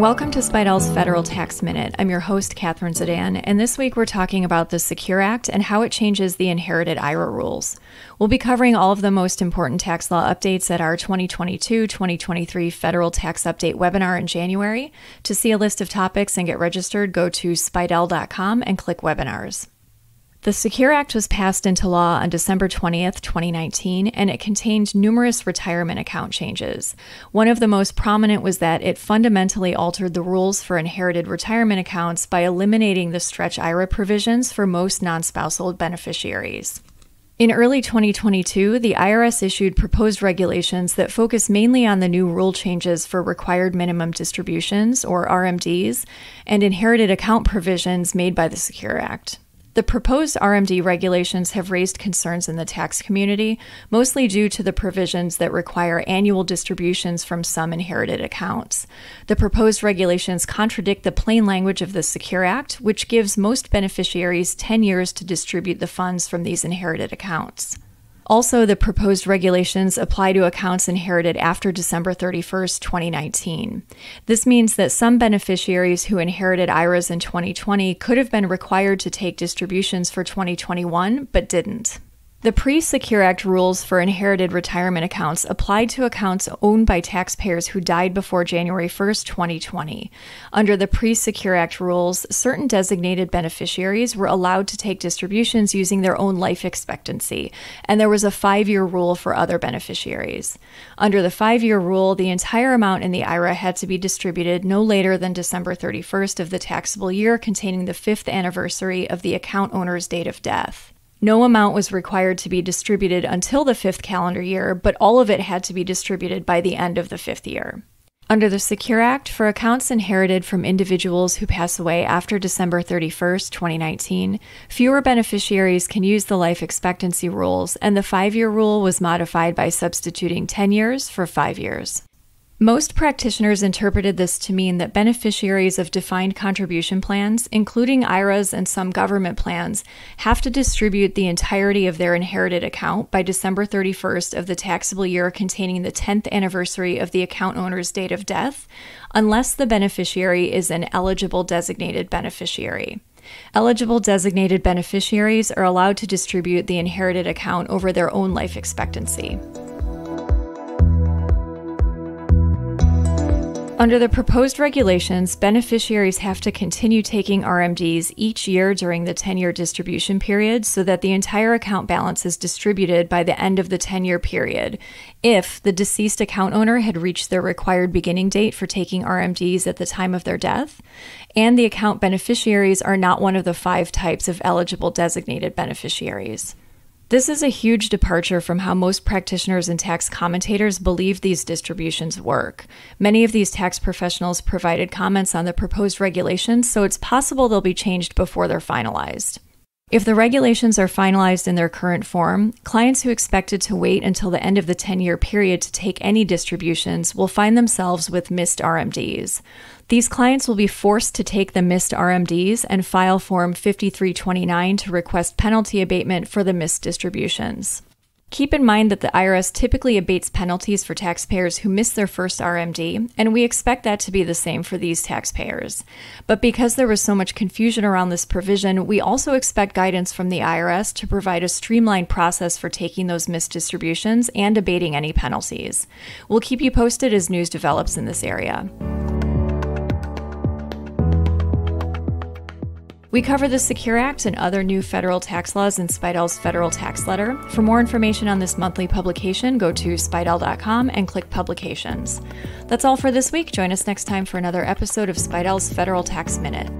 Welcome to Spidell's Federal Tax Minute. I'm your host, Catherine Zidane, and this week we're talking about the Secure Act and how it changes the inherited IRA rules. We'll be covering all of the most important tax law updates at our 2022 2023 Federal Tax Update webinar in January. To see a list of topics and get registered, go to spidell.com and click webinars. The Secure Act was passed into law on December 20th, 2019, and it contained numerous retirement account changes. One of the most prominent was that it fundamentally altered the rules for inherited retirement accounts by eliminating the stretch IRA provisions for most non spousal beneficiaries. In early 2022, the IRS issued proposed regulations that focus mainly on the new rule changes for required minimum distributions, or RMDs, and inherited account provisions made by the Secure Act. The proposed RMD regulations have raised concerns in the tax community, mostly due to the provisions that require annual distributions from some inherited accounts. The proposed regulations contradict the plain language of the Secure Act, which gives most beneficiaries 10 years to distribute the funds from these inherited accounts. Also, the proposed regulations apply to accounts inherited after December 31st, 2019. This means that some beneficiaries who inherited IRAs in 2020 could have been required to take distributions for 2021 but didn't. The pre Secure Act rules for inherited retirement accounts applied to accounts owned by taxpayers who died before January 1, 2020. Under the pre Secure Act rules, certain designated beneficiaries were allowed to take distributions using their own life expectancy, and there was a five year rule for other beneficiaries. Under the five year rule, the entire amount in the IRA had to be distributed no later than December 31st of the taxable year containing the fifth anniversary of the account owner's date of death. No amount was required to be distributed until the fifth calendar year, but all of it had to be distributed by the end of the fifth year. Under the Secure Act, for accounts inherited from individuals who pass away after December 31, 2019, fewer beneficiaries can use the life expectancy rules, and the five year rule was modified by substituting 10 years for five years. Most practitioners interpreted this to mean that beneficiaries of defined contribution plans, including IRAs and some government plans, have to distribute the entirety of their inherited account by December 31st of the taxable year containing the 10th anniversary of the account owner's date of death, unless the beneficiary is an eligible designated beneficiary. Eligible designated beneficiaries are allowed to distribute the inherited account over their own life expectancy. Under the proposed regulations, beneficiaries have to continue taking RMDs each year during the 10 year distribution period so that the entire account balance is distributed by the end of the 10 year period if the deceased account owner had reached their required beginning date for taking RMDs at the time of their death, and the account beneficiaries are not one of the five types of eligible designated beneficiaries. This is a huge departure from how most practitioners and tax commentators believe these distributions work. Many of these tax professionals provided comments on the proposed regulations, so it's possible they'll be changed before they're finalized. If the regulations are finalized in their current form, clients who expected to wait until the end of the 10 year period to take any distributions will find themselves with missed RMDs. These clients will be forced to take the missed RMDs and file Form 5329 to request penalty abatement for the missed distributions. Keep in mind that the IRS typically abates penalties for taxpayers who miss their first RMD, and we expect that to be the same for these taxpayers. But because there was so much confusion around this provision, we also expect guidance from the IRS to provide a streamlined process for taking those missed distributions and abating any penalties. We'll keep you posted as news develops in this area. We cover the Secure Act and other new federal tax laws in Spidell's Federal Tax Letter. For more information on this monthly publication, go to spidell.com and click Publications. That's all for this week. Join us next time for another episode of Spidell's Federal Tax Minute.